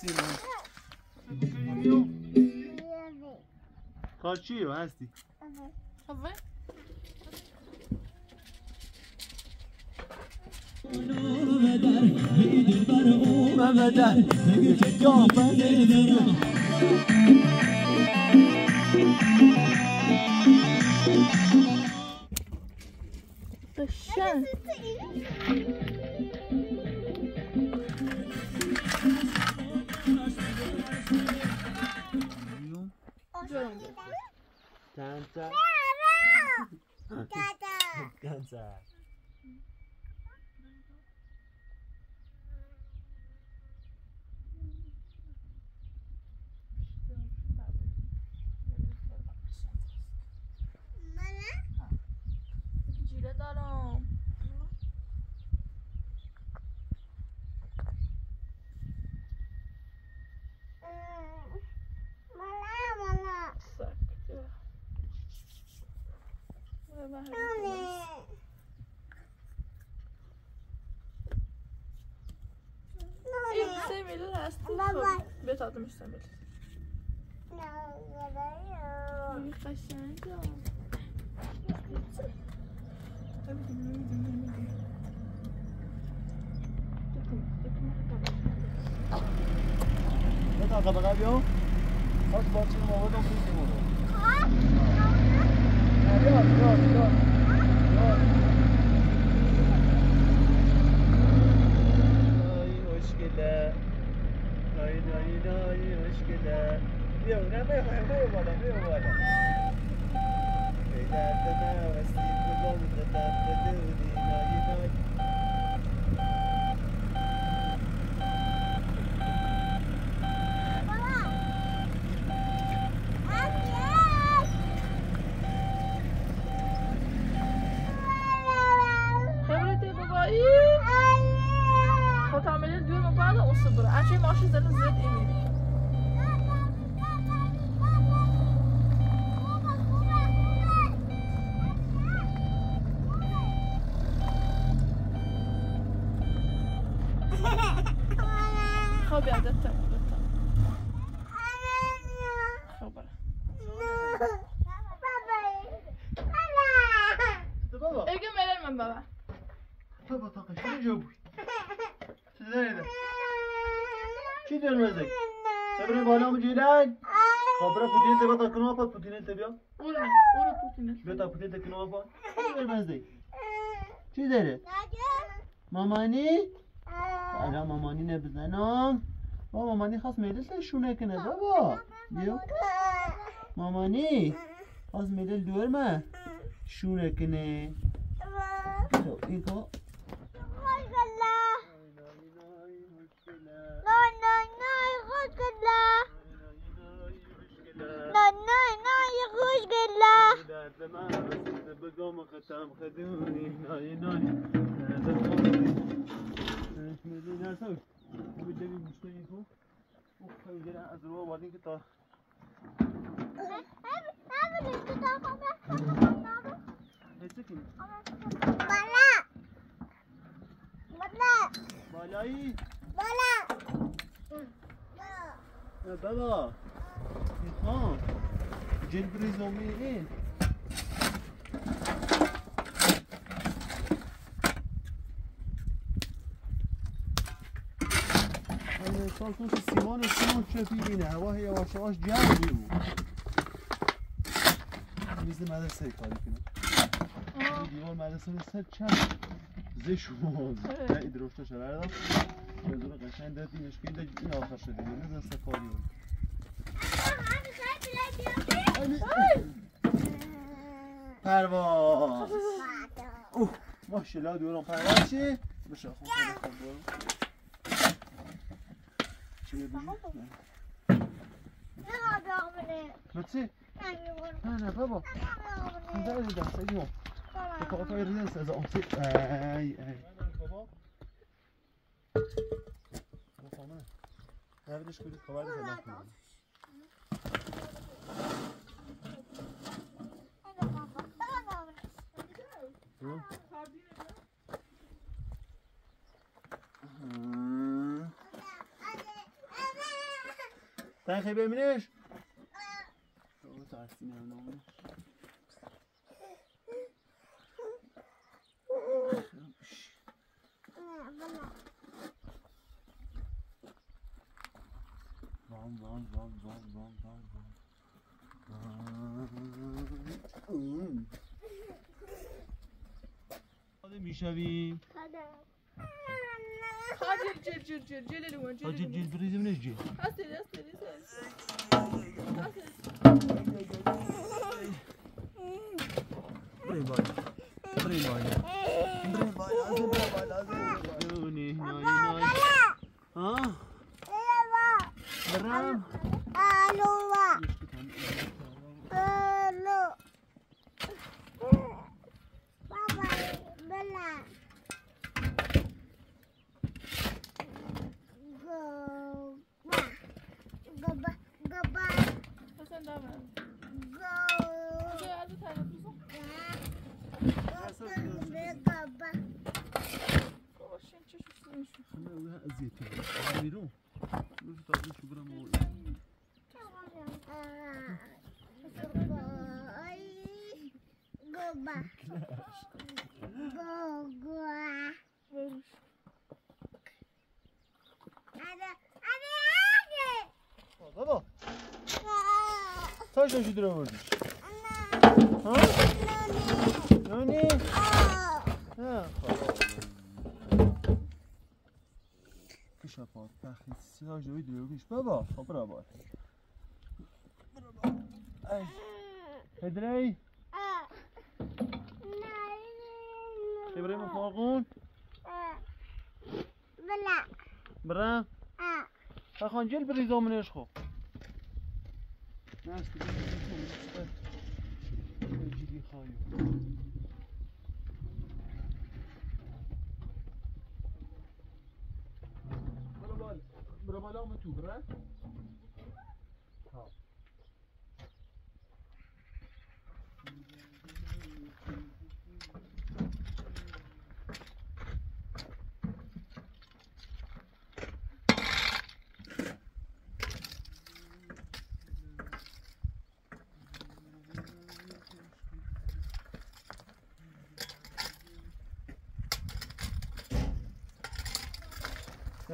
سینا کار چی رو هستی. خبر Cancer. Cancer. Cancer. این سمیل هست بابا. بتادمش سمیل این قشنگه بتا قبقه بیو خواست باچه رو آوردم بریزی برو بیاد بیاد بیاد بیاد نای مشکله نای نای نای مشکله بیا نه بیا بیا بالا بیا بالا ای درد نوستی بگم قدم بدونی نای نای خبرتي بابایی خب تعملي البيوم من بعض وصبر عشان ماشي زي الزيت إيمي خب يا دكتور دكتور خبر بابا اجي ملل من بابا بابا طاقة شو جو بود چه داری ده چی داری مزدی ببری بالا مجیلن خبره پوتین تبا تا کنوا پات پوتین تبیا قولي قولي بوتينش بیا تا پوتین تکنوا پات چی داری مزدی چی داره مامانی؟ آره مامانی نبزنم. بابا مامانی خواست میلش شونه کنه بابا. بیا. مامانی خواست میلل دورمه شونه کنه. خب این به گام ختم خدونی نای نای حسه کنی بالایی اه، بابا می‌خوام جل بریزومی سال کن که سیمان سیمان چه بینه هوا یواش یواش جمع بیرو میز مدرسه کاری کنه. دیوار مدرسه رو سر چند؟ زشو نه ایدروشتا شده. بردم بزرگ قشنگ داد. اینش که این آخر شده. یه نزد سفاری بود. پرواز اوه. ماشاءالله دوران پرواز چی؟ بشه خوب. خوب خوب چی بگوشی؟ لطفی؟ نه نه بابا اینجا دیدم سیدیم به کافه رزنس از آمسی ای ای بابا بابا نبیدش کنید خبر دقیقه ببینش وام وام وام وام وام وام می‌شویم جل جل جل جل جل الوان جل جل جل بريزم نجي أسل أسل أسل بري باي بري باي چیکار کشی در آوردیش ها؟ نانی؟ نه خب. بابا خب برا بار هدری ابراهيم فاقون بلا برا اخوان جل بريزو منيش خو خب. نه است دیگه نمی‌تونم. خب. خب. خب.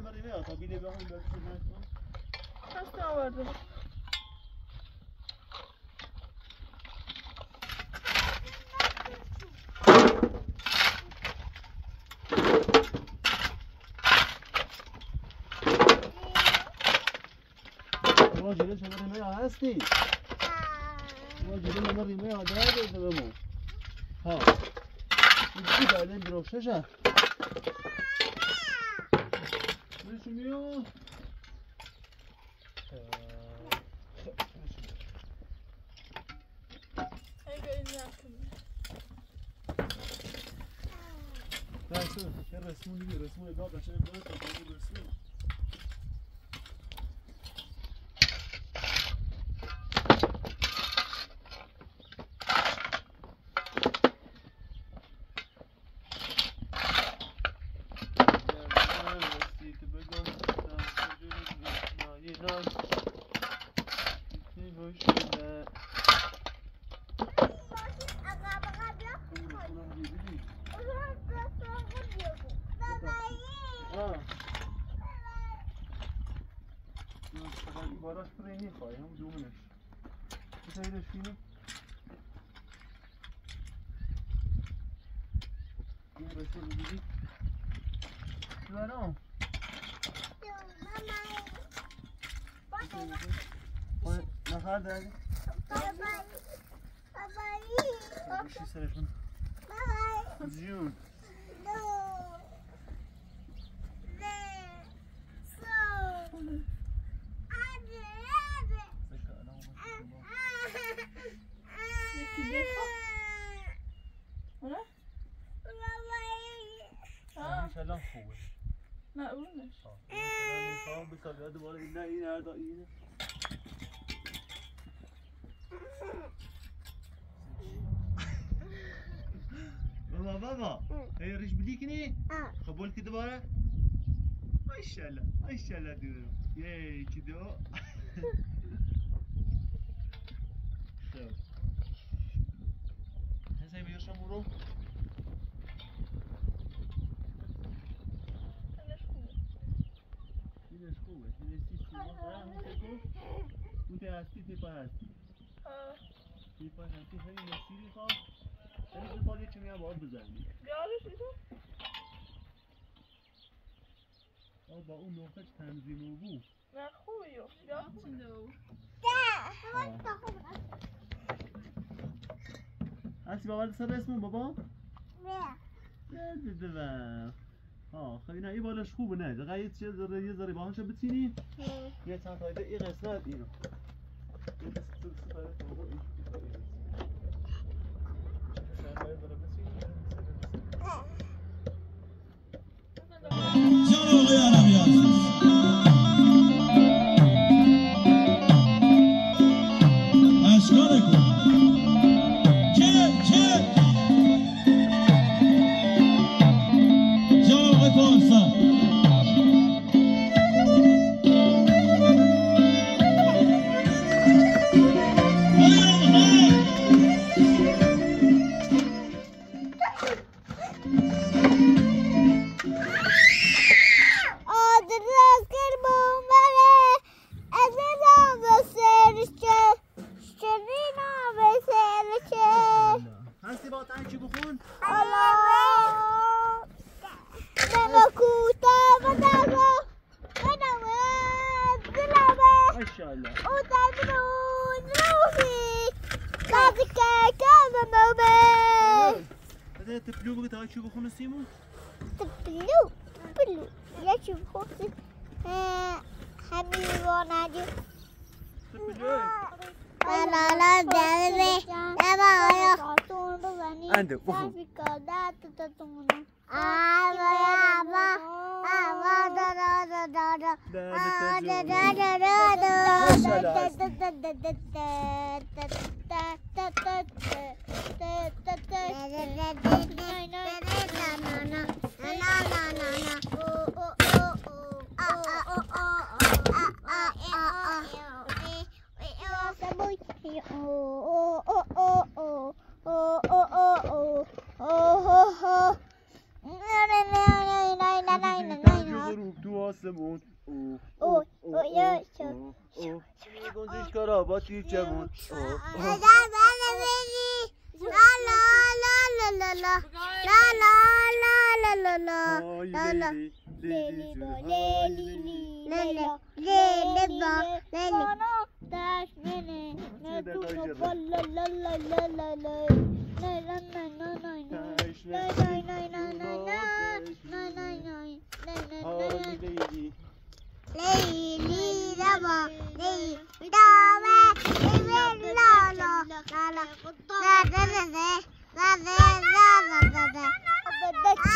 اینه من نمیاد تا بیده بیام بیاد چه نکنم هست آورده جلو شما ریمه ها هستی؟ ما جلو ما ریمه ها دارده دمو ها این چی دارده بروشش هست؟ 수명. Hai să, chiar răsmul, răsmul e doar așa e băt. é um de uma nessa. Vou sair da esquina. Quem vai ser o bebê? Não, não. Mamãe. Pode. ir. Pode Na rada. Papai. Papai. Papai. Papai. Papai. آه. شلون قوه ما اقولش شلون بيصير يد ورا هنا هنا هذا هنا بابا بابا. هي ريش بليكني آه. خبولك دوباره ان شاء الله ان شاء الله دورو ياي كدو خب هسه بيرشم ورو؟ خوبه. نشتی شما هم تکو. بوده هستی تیپا هستی. تیپا هستی. خیلی مسیری خواه. خیلی تیپا یه چونی هم باید بزنی یادش میتون با اون وقت تنظیم و بو. نه خوبه یو یاد چنده او هستی بابا سر اسمون بابا؟ نه. نه دیده آه خب نه این بالش خوبه نه. دقیقا یه چیز ذره یه ذره باهاش بتینی یه چند تایده این قسمت اینو. قسمت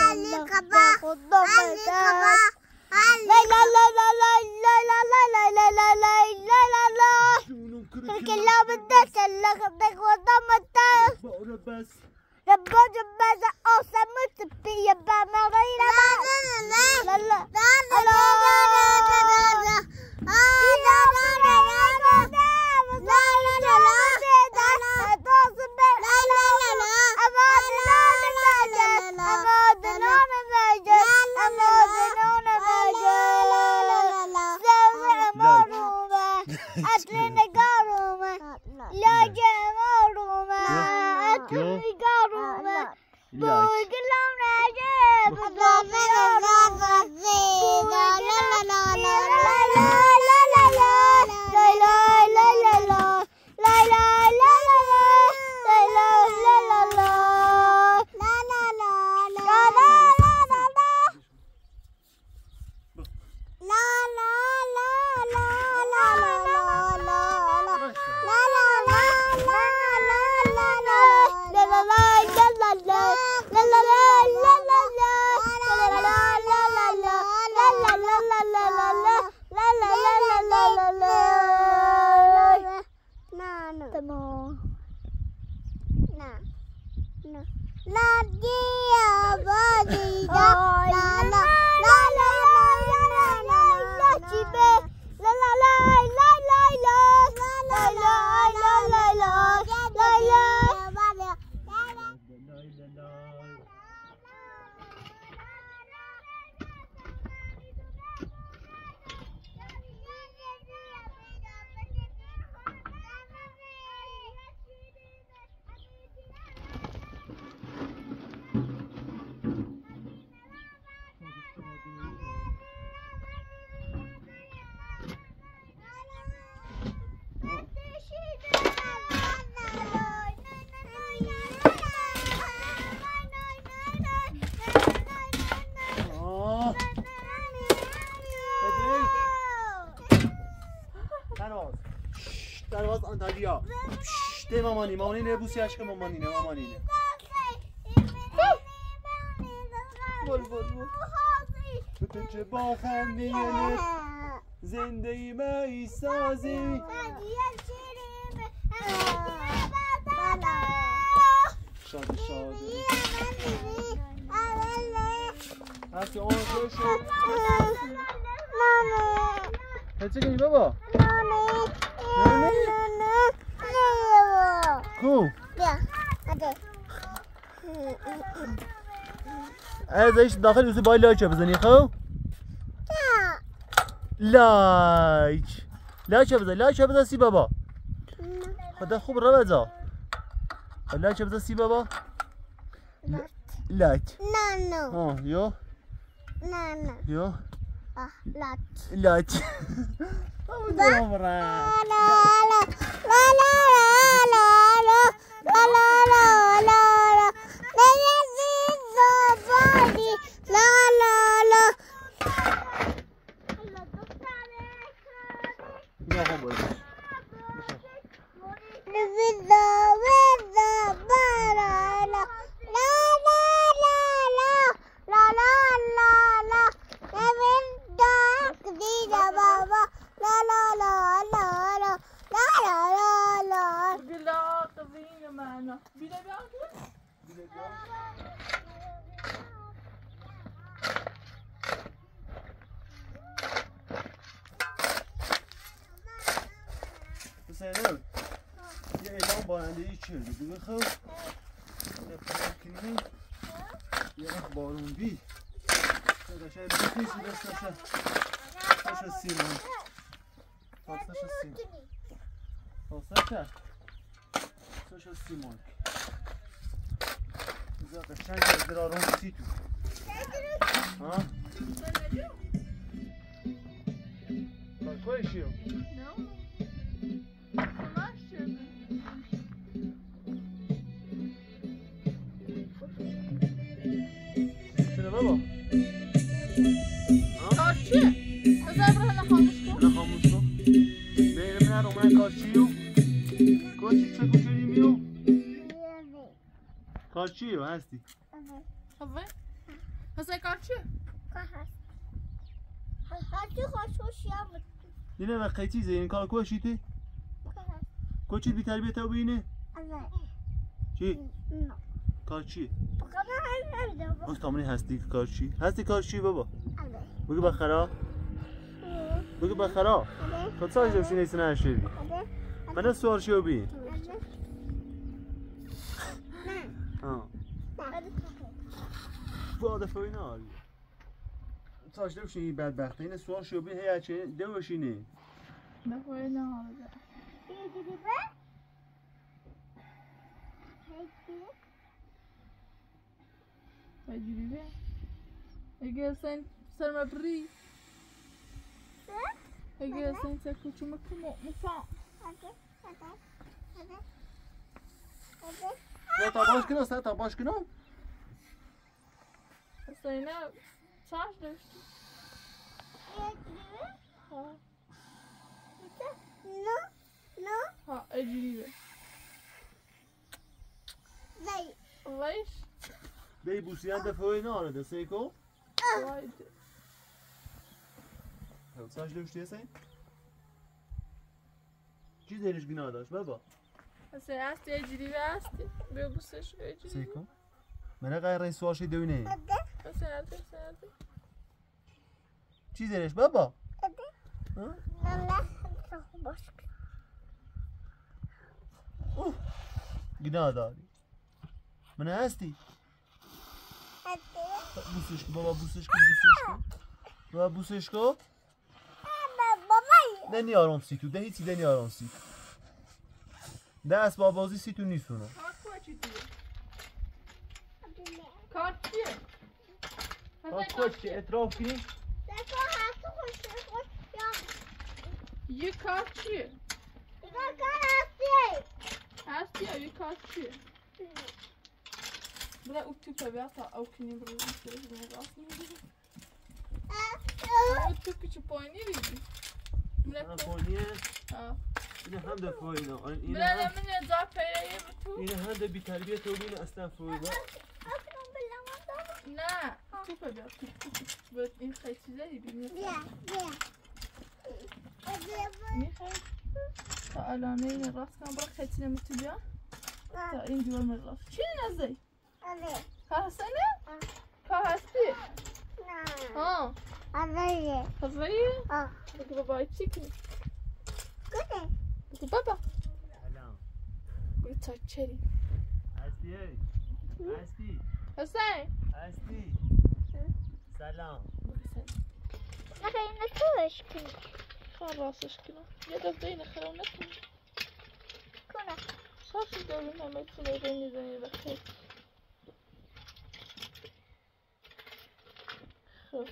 Ali kaba, Ali kaba. شش، ده مامانی مامانی نه بوسی عشق مامانی نه مامانی نه. بل بل بل تو تو چه با خنده زندگی می سازی شاد شاد هستی آن تو شد هستی کنی بابا. کو ازش داخل بسی باید لایچ بزنی خب؟ لایچ لایچ بزن. لایچ بزن سی بابا. خدا خوب رو بزن خب، لایچ بزن سی بابا. لایت نه نه یو. نه نه یو لات لات لا لا لا لا لا. Baba. Bine bine. اینه وقتی چیزه این کار کوشیتی کوچی بی تربیت او بینه چی نه؟ کار چی؟ بقیه هم نمیده از تامنی هستی که کار چی؟ هستی کار چی بابا؟ آره بگو بخرا. بگو بخرا. آره خود سایش دوشی نیست نه شدی آره من از سوار شو بین آره آه آره باده فوی ناری ساش دوشی بدبخت اینه سوار شو بین هی اچه دوشی نه نه باید نه حالا ده. تجربه اگه حسین سر مبری اگه حسین سر کوچو مکمو مفا یا تاباش کنم سر نه داشتی ها ها اجریبه وایش دی بوسیان دفعه ناره ده سیکو واید ساش دوشتی هستین چی دلش گناه داشت بابا حسین هستی اجریبه هستی بیا بوسش اجریبه سیکو من غیر این سوار شی دوینه حسین هستی حسین هستی چی دلش بابا گناه داری. من هستی؟ بوسش کن. بابا بوسش کن بوسش کن. بابا بوسش کن. دنی آرام سی تو. ده هیچی دنی آرام سی. ده اسباب بازی سی تو نیستونه کار چی دیگه کار چیه؟ حسین خود چی؟ اطراف کنی یه کار چیه هستی یا یه کار چیه بلا او تو پا تا او کنی برو او تو که چه پایینی ریدی من فونیه آه. اینه هم ده فوینا اینه بلا هم من جا پیره تو اینه هم ده بی تربیت و بینه اصلا فوینا نه تو پا بیا تو تو تو باید این خیلی چیزه بینی می‌خوای؟ تا علامه این راست کنم. برای خیلی تو بیا. تا این دیوار من راست چی نزدی؟ کار حسنه؟ کار هستی؟ ها هوایی؟ بگو بابا چی کنی؟ بگو بابا. سلام. بگو تا چری؟ هستی؟ هستی؟ حسین. هستی. سلام. بگو سلام خواهم راستش کنم. یه دفعه این خرام نکنم صافی داریم همه کنه بین زنی و خیلی خب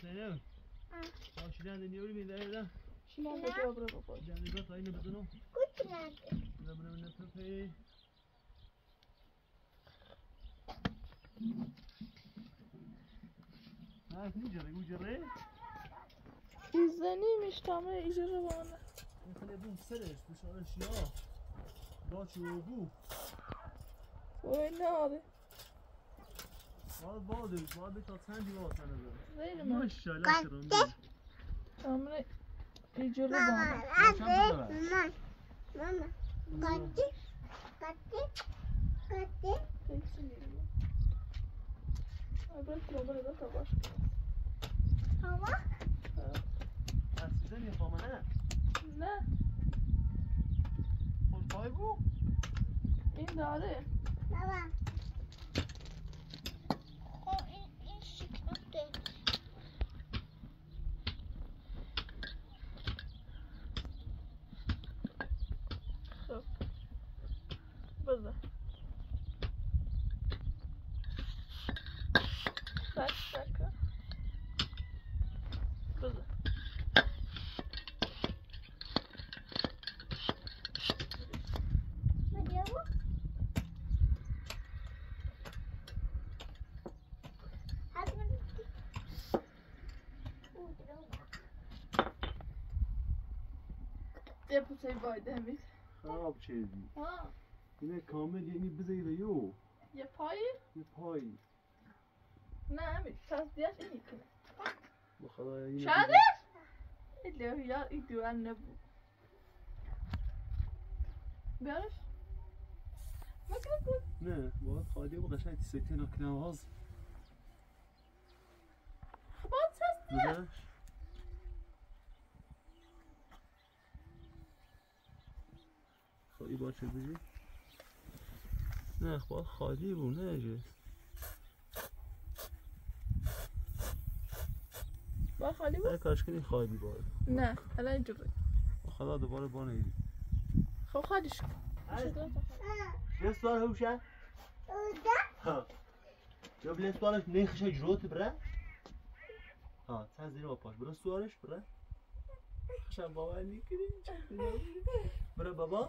سلام آشیدن دنیوری میدارم شما به جواب رو بابا جمعی با اینو بزنم بزنم من نتفه ها اینجا بگو جره زنی میشتامه ایجا رو بانه. می‌خواد بوم سرش بشارش یا؟ با چوبو وای ناره باید باده باید تا چندی با سنه داره زیر من ماشالله شرمنده امره ایجا رو بانه. تکسی میریم اول کلوبر رو تا باش اصیزه می‌خوام نه نه خود پای بو این داره خب بایده همین خراب چیزی ها اینه کامل یعنی بزنید یو یه پایی یه پای نه همین تصدیهش این کنه با خدا بزن. ایده یار این دوان نبود بیارش نه باید خالی و قشنگ تیسکتی نکنه آواز خب تصدیه خالی باشه بزی نه باید خالی بود نه اجاز با خالی بود؟ نه کاش کنی خالی باید نه الان اینجا بود. خدا دوباره با نگیری خب خالیش کن یه سوال هوشه ها. یا بله سوالش نیخش جروت بره ها تا زیر با پاش. برو سوالش بره خشم بابا نیکنی بره بابا.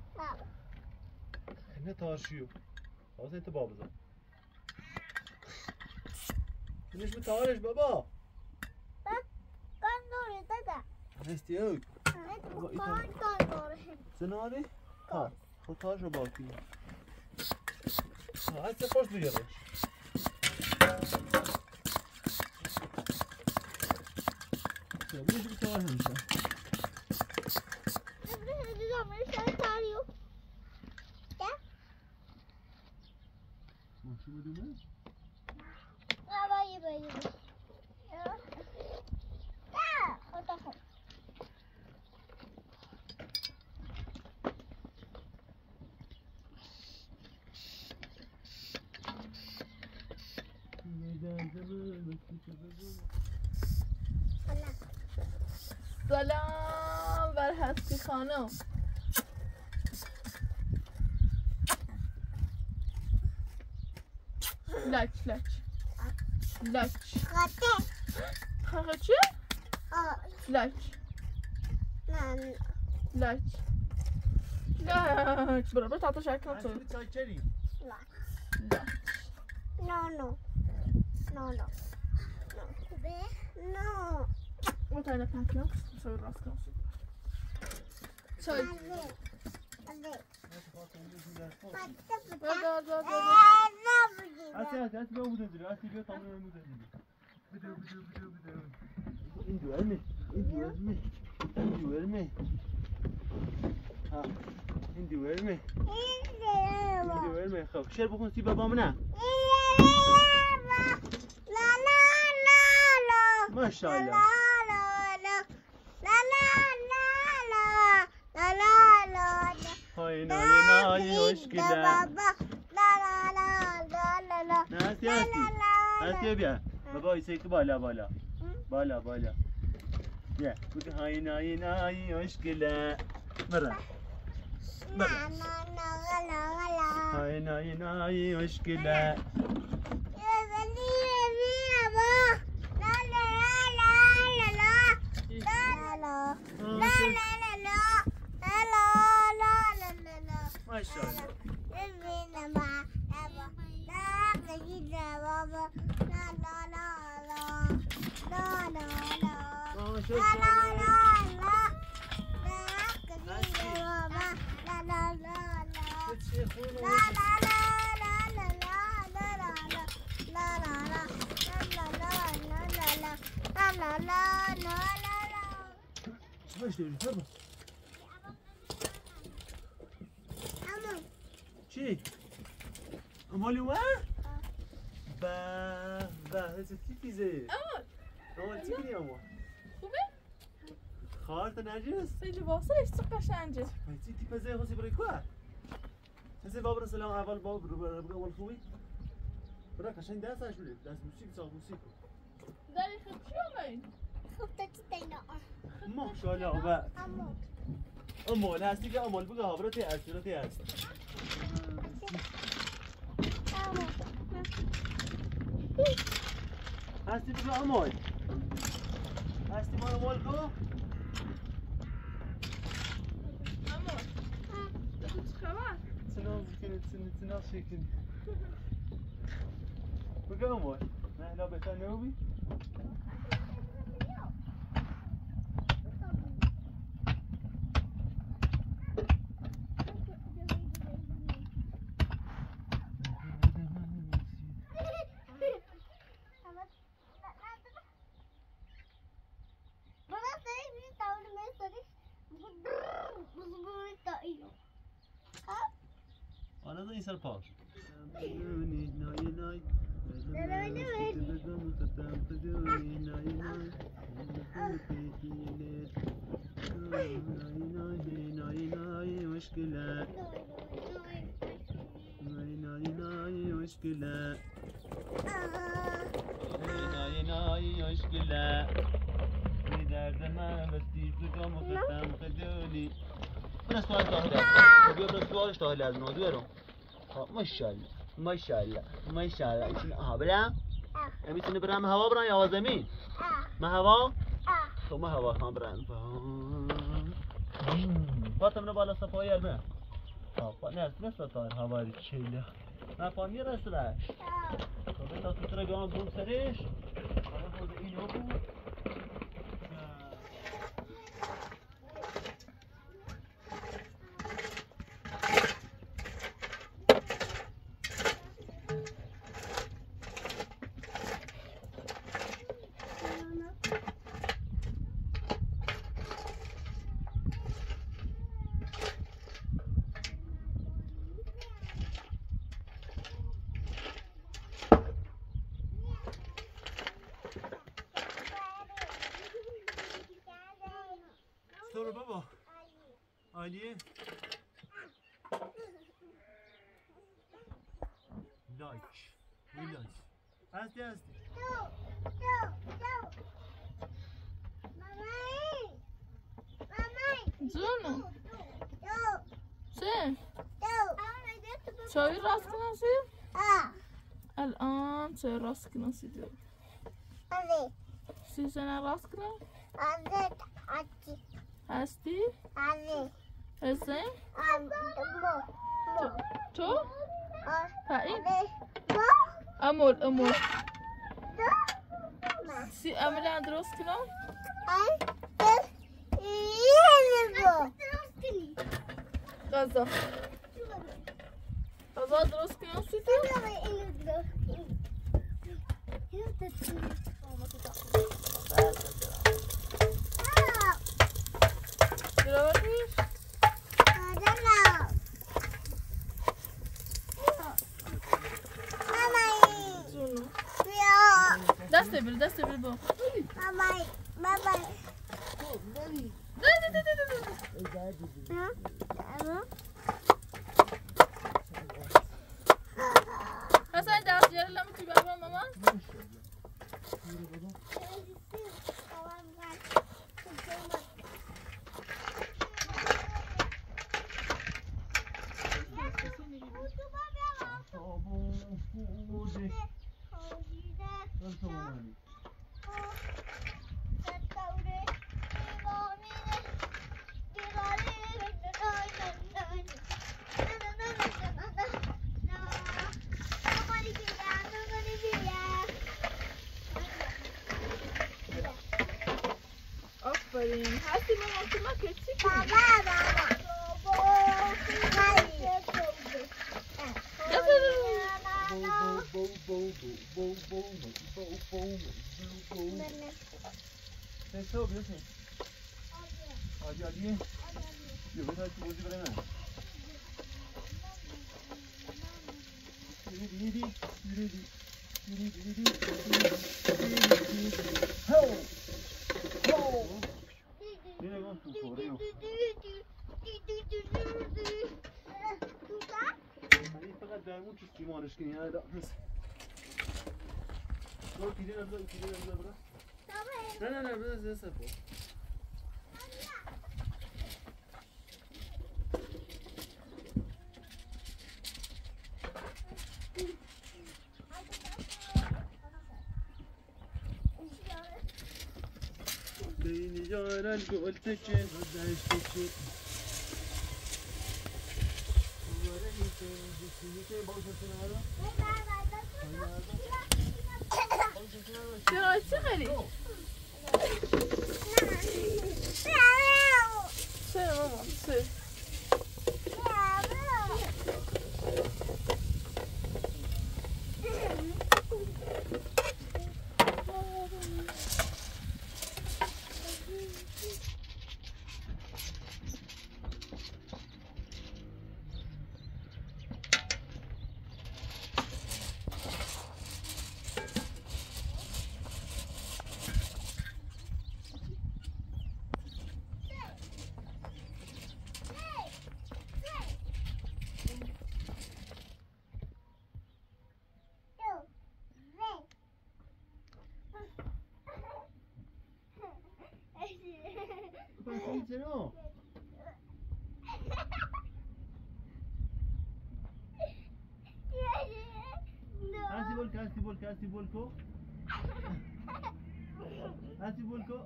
تار سخه با کنی نه تار شیو خواست انت با بزن کنش به تارش بابا هستی او زناری ها خود تارش رو با کنی ها هستی خوش بیارش بیش به تار همیشه ماشی هستی خانم لک لک لک حقا چی؟ لک لک لک برو برو تحت شکل تو لک No, no. No, no. No. برو تاینا پنکیام سوی راست کن چای هستی هستی هستی بیا بوده دیره هستی بیا تامون بوده دیره بده بده بده بده این دوئل این دوئل می این دوئل می ها این دوئل می این دوئل می خب شعر بخون سی بابا نه ماشاءالله های Ay hoş güzel. Nasıl yapıyorsun? Nasıl yapıyorsun? Baba istekli bala bala. Bala bala. Ya, bu hayin hayin ay hoş güzel. Mırra. Mırra. Hayin hayin ay hoş güzel. نای نای مشکله نه هستی هستی هستی بیا بابا ایسه که بالا بالا بالا بالا بیا بگو های نای نای مشکله مرة های نای نای مشکله ماشاءالله ماشاءالله باش دوری بابا چی؟ امالی و؟ به به هسه چی پیزه؟ اما اما چی کنی اما؟ خوبه؟ خواهرت نجیس؟ سیجی واسه چه قشنگه چی تی پیزه خوصی برای کوه؟ هسه بابر سلام اول بابر رو اول خوبی؟ برای قشنگ دست هش بلید دست موسیقی ساق موسیقی داری خب چی آمین؟ ماشاءالله و امول هستی که امول بگه هابرا تی هست چرا تی هست هستی بگه امول هستی مال امول کو We're going, boy. Now, a little bit of newbie. این سر نای نای ناي ناي نای ناي ناي مشكلة بی درد من بس دیزگام و ختم خجالی برس تو هر از نادو برس برو ماشاءالله ماشاءالله ماشاءالله. ایشون آها برم می‌تونه برم هوا برم یا زمین؟ ما هوا؟ تو ما هوا خواهم برم. باتم رو بالا صفایی نه. آقا نه نصف تایر هواری چیله نه پانی رسلش خب تا تو تره گام بوم سرش. خود اینو بود Milhões. Aste, aste. Mamãe! Mamãe! Canım. Não, Şey, não. çayı rast nasıl? Ah, الآن çayı rast nasıl diyor. anne. Siz sana rast kına? Anne, anne. Hasti? Anne. Hüseyin? Anne. Bu. Bu. Tu? Amor, amor. Si, Amelandros, genau? Gaza. Gaza, Andros, genau, si, Gaza. Gaza, Gaza. Ders de bir, ders bir bu. Baba, baba. Dur, dur, dur, dur, dur. Hı? Tamam. Hasan ders yarılamış babam ama. one. Sen ne yapıyorsun? Hadi hadi. Yok ben hadi bozu. Yürü yürü yürü yürü yürü yürü Bak pidin abla, pidin abla bırak. Tamam. Ne ne ne, biraz yasa bu. بين جارك قلت كيف بدي اشتكي چرا چه چرا هستی بول هستی بول هستی بول کو هستی بول کو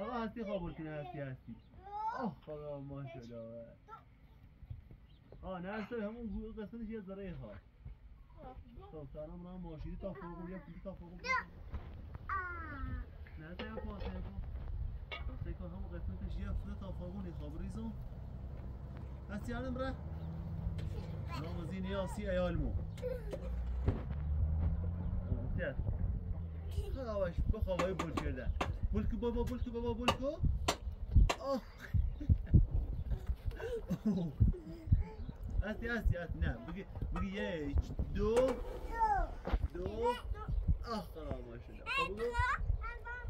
آقا هستی خواب بول کنه هستی هستی آه خدا ماشاءالله آه نه اصلا همون گوه قسمتش یه ذره خواه خب سلام رام ماشینی تا فوق پولی تا فوق پا تا یه پا سیکا همون قسمتش یه تا فوق خواب ریزم هستی هرم بره. نام زین یاسی ایال مو تر خواهش بخواه بول کرده بولکو بابا بولکو بابا بولکو آه. هستی هستی هستی. نه بگی بگی یک دو. دو. آه خب بگو.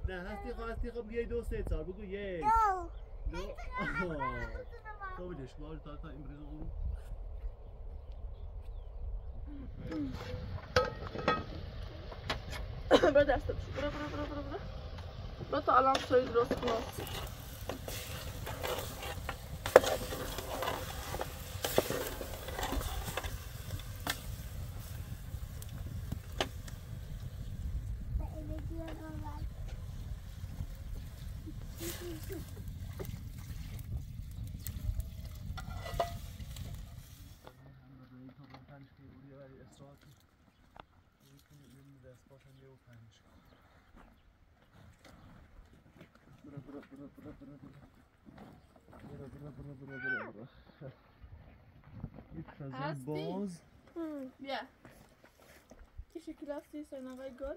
نه هستی خب هستی خب بگی دو سه چهار بگو یک. دو. آه خب بدش بار تا تا امروز اون. برو دست بشو برو برو برو برو برو. برو تا الان سوی درست کنم هستی؟ باز. بیا. چه شکل هستی؟ سین آقای گل.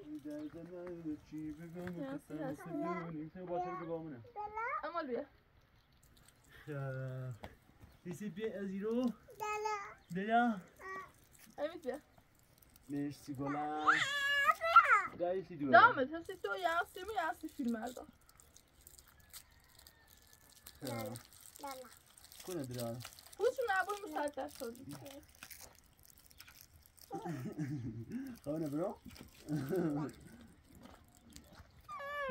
چی بگم؟ هستی، هستی. بگم سه باشه که بامونه امال بیا. Laissez bien Aziro. Dela. امید بیا. Merci Gola. Gayet iyi diyor. دامت هستی؟ تو یا هستی می هستی فیلم مردم Kone dira. خودشون نبول مسلط شدی Kone bro.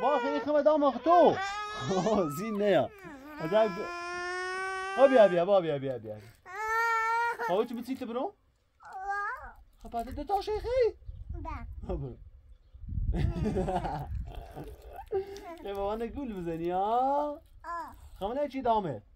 ما خیلی خمه دام اختو. زین نه یا. ازای بیا بیا بیا بیا بیا بیا. خب چی بتیت برو؟ خب بعد دو تا شیخی. برو. یه بابا گول بزنی ها. خمه چی دامه؟ خب یعنی بابایی. برو. خب یسی دیگه. Ja, خب بیا از این با فضولی من هذا. برو ها. اچی بیا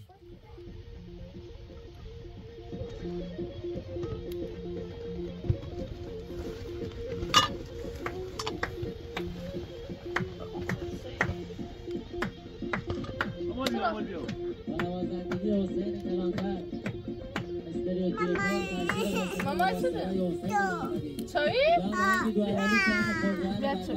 کم پرزن بیا چو بچه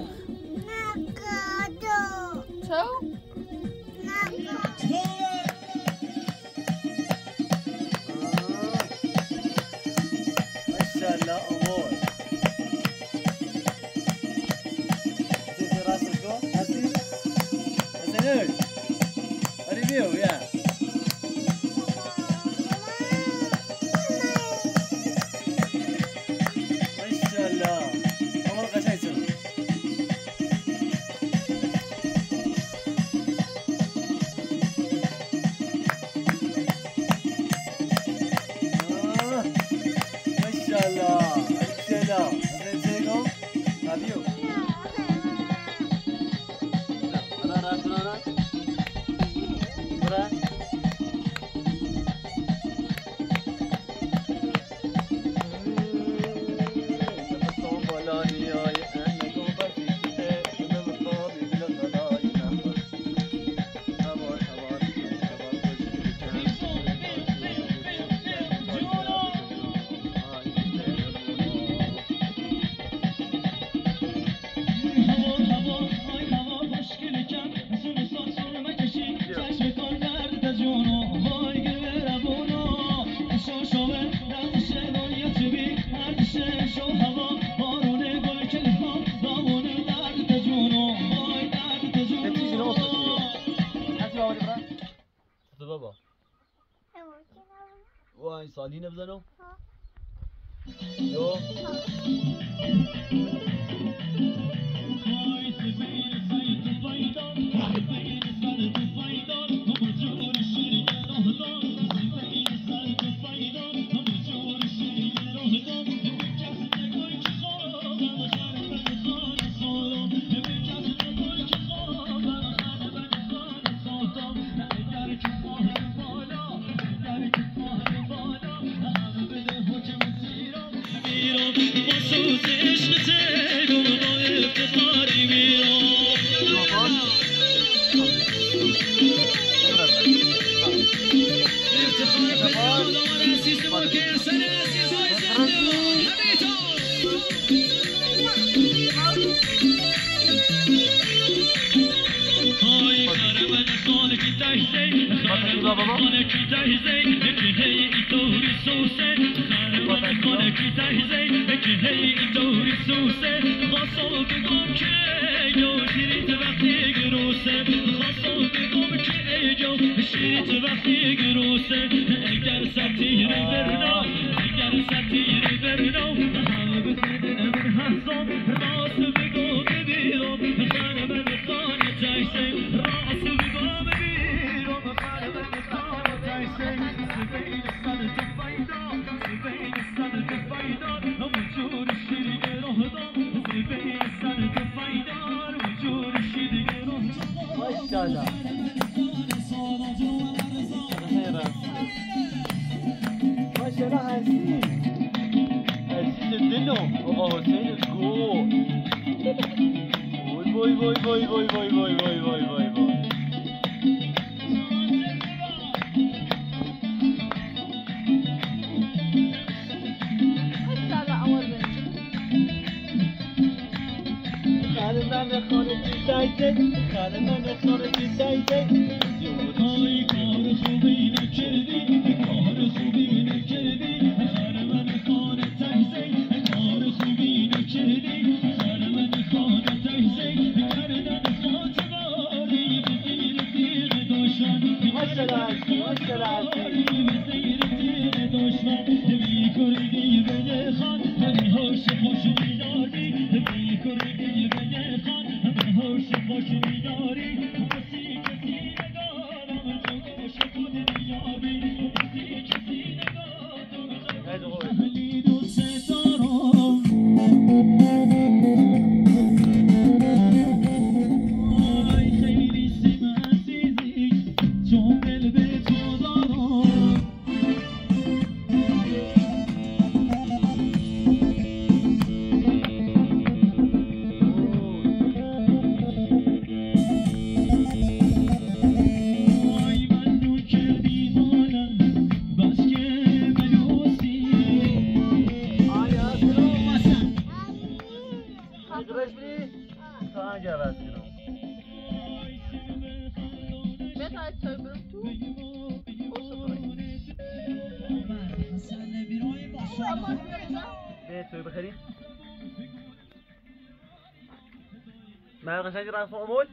عشان يرقصوا عمود؟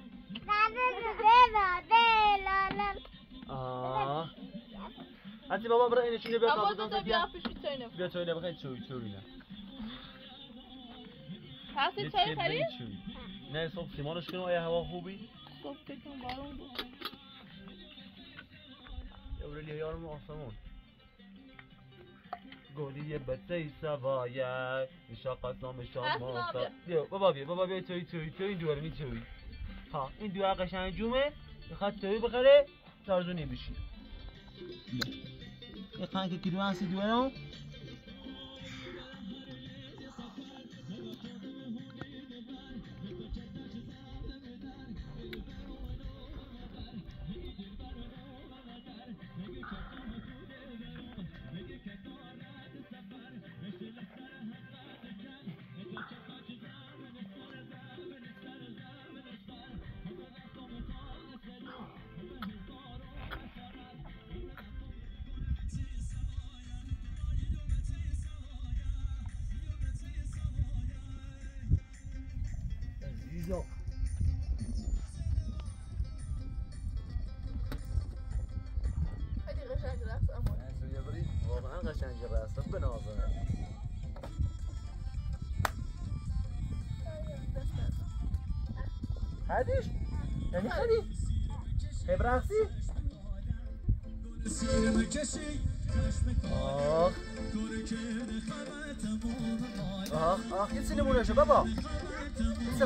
آه انت بابا برا اين شنو بيا بابا دونك بيا بيا توينا بغيت تسوي توينا حاسب توي خليل؟ نه صبحي ما شنو اي هوا خوبی. صبحي كان بارون بود يا ولدي يا رمو گلی بسی سوایه. میشاق از نام شما بیا بابا بیا بابا بیا توی توی توی این دواره می توی ها این دواره قشنگ جومه. می‌خواد توی بخره تارزو بشی بیا که کیلو هستی دواره هدیش یعنی هدی هب رقصی آخ آخ آخ این سینمونه شو بابا. این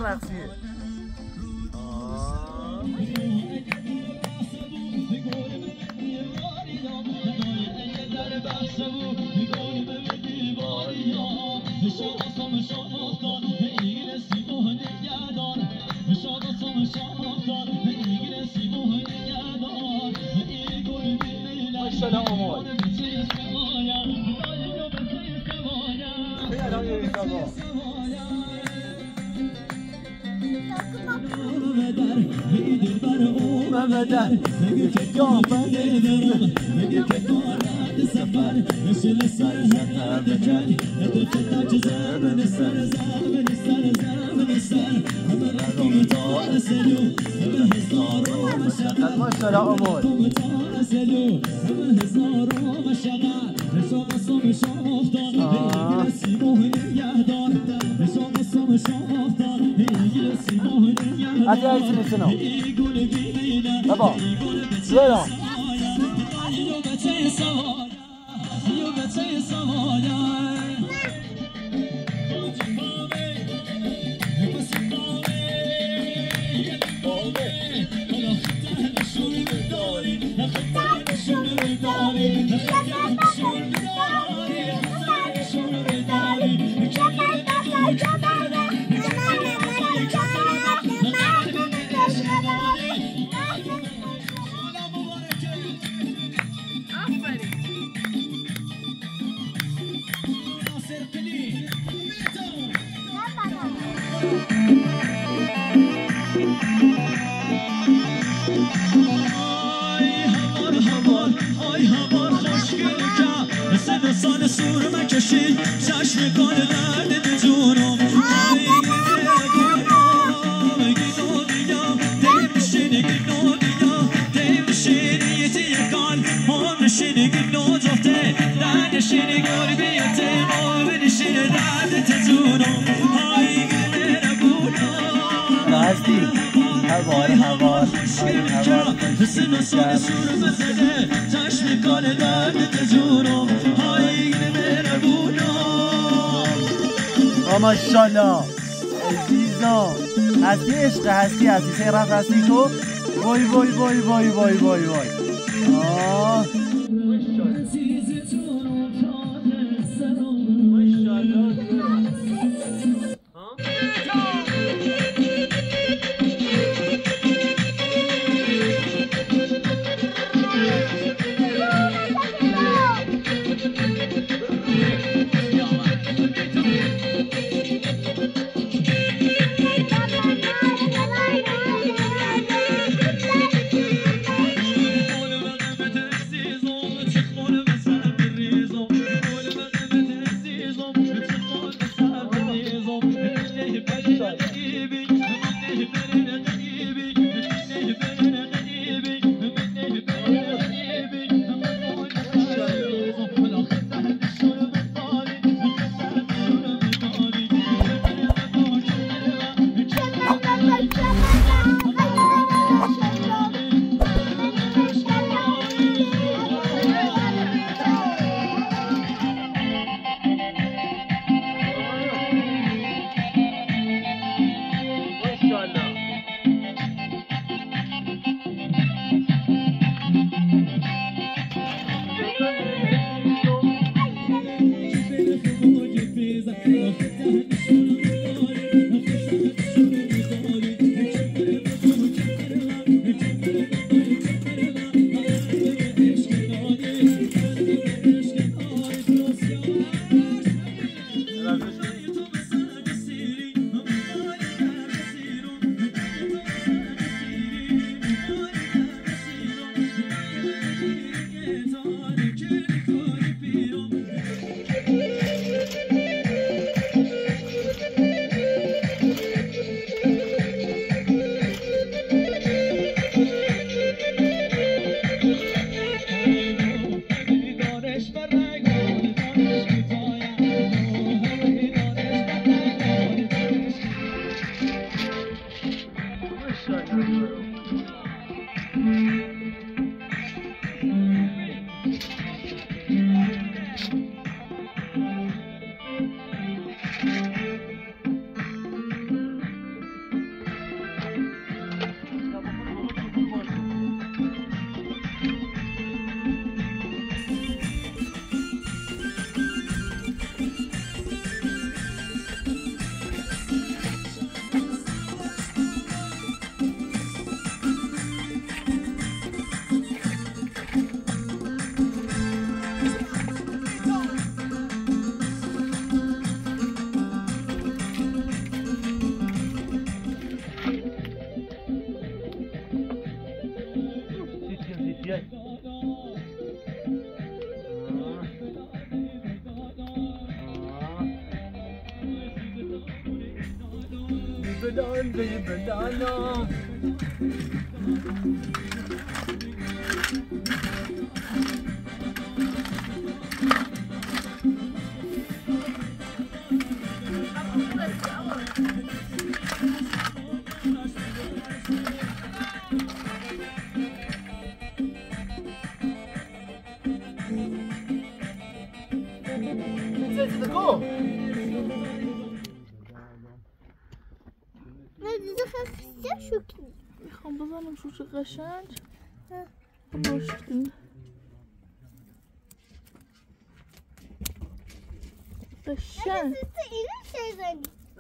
مشقل ماشاءالله آمال هذه هاي سنة سنة بابا مکشی چشم کار درد جونم نشینی گل بیته ما بنشینی درد te جونم آی گینو نبونم هستی هوار هوار حسن سال سور مزده چشم کار درد جونم آ ماشاءالله. عزیزم هستی عشق هستی سه رفت هستی تو؟ وای وای وای وای وای وای وای.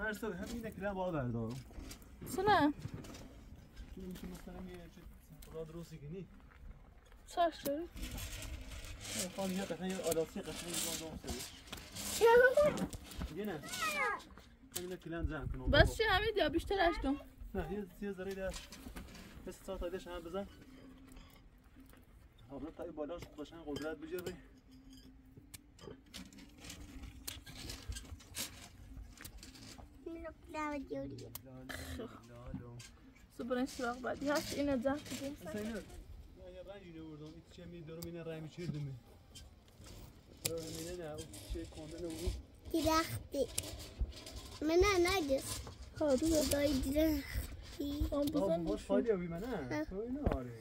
نرسه همین کلم باید بردارم سنه تو میشه مثلا یه چیز خدا درستی کنی چاش داری خواهم یه قشنگ یه آلاسی قشنگ یه دام سرش دیگه نه. همین کلم جمع کنم بس چی همین یا بیشتر اشتم نه یه یه ذره در مثل ساعت آیدش هم بزن. حالا تا بالاش قشنگ قدرت بجره جوریه سبرین سراغ بعدی هست اینه ده کدیم مثلا اینه من یه رنگی نوردم این چه میدارم اینه رنگ چیردمه اینه نه چه کنده نوردم درختی من نه نجس خادو ده خدای درختی آن بزن باش خالی آبی من نه تو اینه آره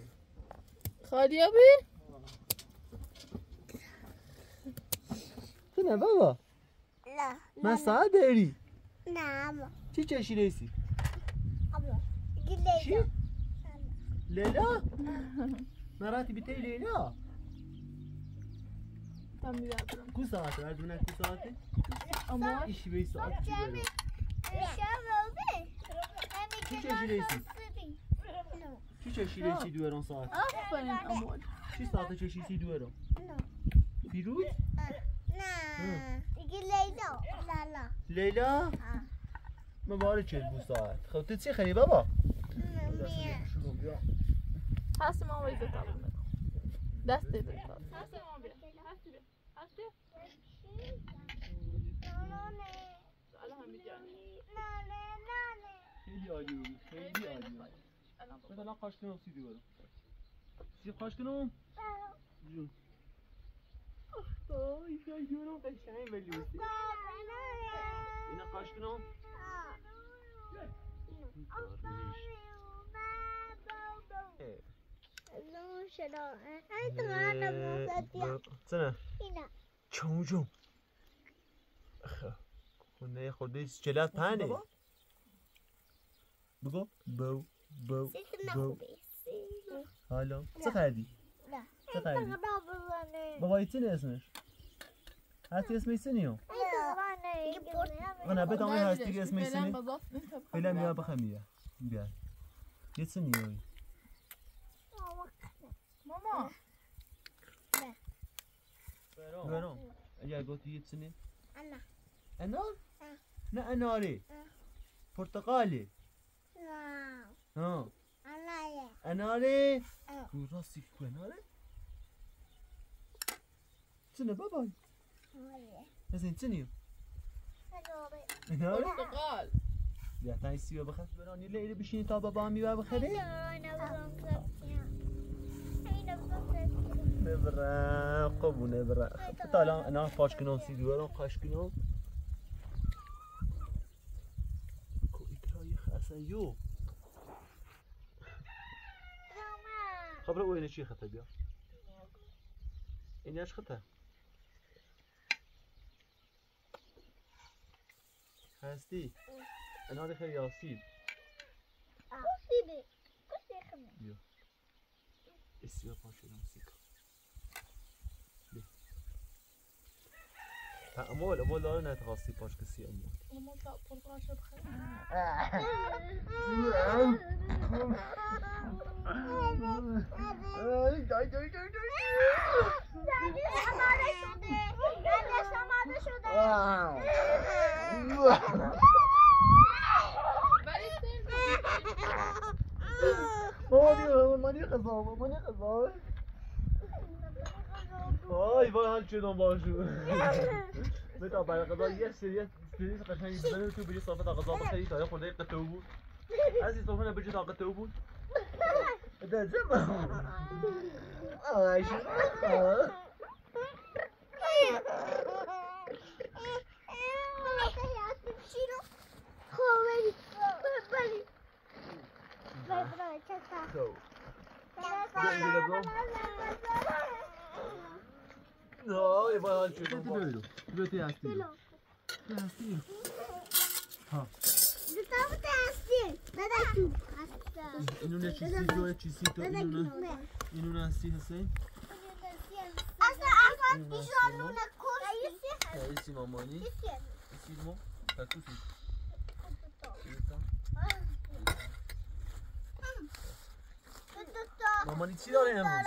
خالی آبی تو نه بابا لا من ساعت داری نه اما چی چشی ریسی اما چی؟ گلیزا لیلا نراتی بیتی لیلا من میگردم کو ساعته بردونه کو ساعته اما ایشی به ساعت چی داره چی چشی ریسی چی چشی ریسی دواران ساعت آفرین اما چی ساعت چشی سی دواران پیروز نه گلیزا لا لا لیلا مبارک چه بو ساعت خب تو چی خری بابا؟ هست ما وای دو دست ده هست ما بیا هستی خیلی عالی بود خیلی عالی بود. الان بابا. مثلا قاش کنم سی دوارم سی قاش کنم جون. شای دوارم قشنگ ولی بودی اینا قاش کنم سنه چون جون خونه خودی چلات پنه بگو بو بو بو حالا چه خریدی؟ چه خریدی؟ بابا ایتین اسمش هستی اسمش سنیو انا بدم نه، هستی که اسمش فعلا سنی بذات انت بخوام فعلا بیا. بیا بخم بیا. بیا. یه سنیوی ماما. برام. اگر گفتی یه سنی انار؟ نه. اناره پرتقاله ها. اناره اه. کو راستی کو اناره سنه بابا؟ این سنیو اناره پرتقال بیا تایی سیو بخست برانی لیلی بشینی تا بابا میبر بخره. نبرم خب نبرم تا الان انا قاش کنم سی دوارم قاش کنم کو ایکرای خاصه یو. خبر او اینه چی خطه بیا. اینش خطه؟ هستی انا ده خیلی آسیب استیو پاشدم سیکا امول امول داره نتخواستی پاش کسی امول ماما تا خیلی ولی مامانی مامانی قضا مامانی قضا شدم باشو بتا برای غذا یه سری سری قشنگی بزنه تو بری صافت غذا بخری تا یه خورده قطعه بود. از این صافت بجی تا قطعه بود. ده زبا آش. تو نه یه بار چه تو بیرو بیرو هستی هستی ها اینو نه چیزی تو چیزی تو اینو نه اینو نه هستی حسین ایسی مامانی ایسی مو تکوسی مامانی چی داره امروز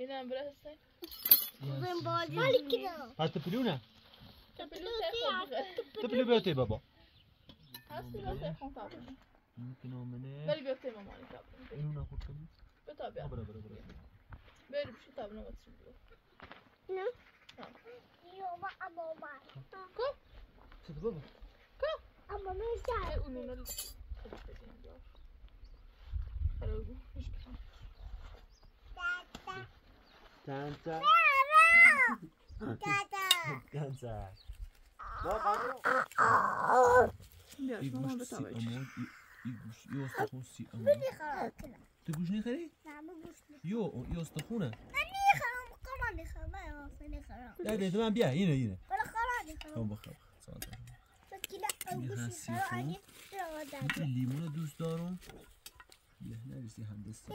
کم شو بیا هی سی بابا اما الميمونة يا قاشنا هسي امود بیا نون تلی کلمش يا قاشنا هسي دوارو يا قاشنا هسي اینم بره هستن هات تپلونه تپلو تخون تپلو بیاتی بابا هستی با تخون تابون ممكن امنه ولی بیاته مامانی تابون اینو نخورد کنی بتا بیا برا برا برا بریم شو تابون واسه بیو چه بابا ای اونو رو خودش بدیم بیا برو پیش بکن تانتا تانتا لا قانون بیا شما يقوش بتا سي بچ امود يقوش يوستخون سي امود تقوش نخري يو يوستخونه لا ده تمام بيها هنا هنا هم بخير لیمون دوست دارم؟ یه نرسی هم دستی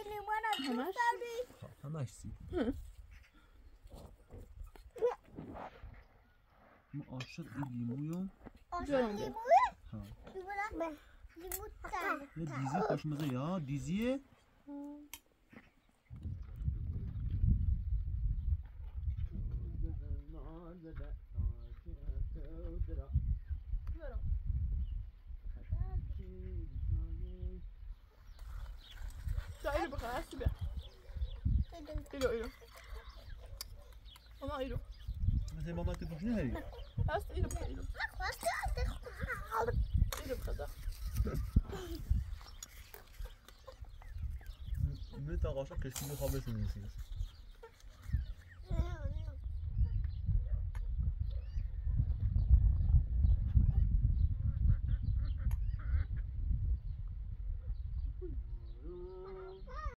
همش؟ سی ما عاشق این لیمویم جرم بیا ها یه دیزی خوشمزه یا دیزیه برو تا ایرو بخواه هستی بیا ایرو ایرو ماما ایرو مثل ماما تو گوش نهری هست ایرو بخواه ایرو ایرو بخواه دا من تا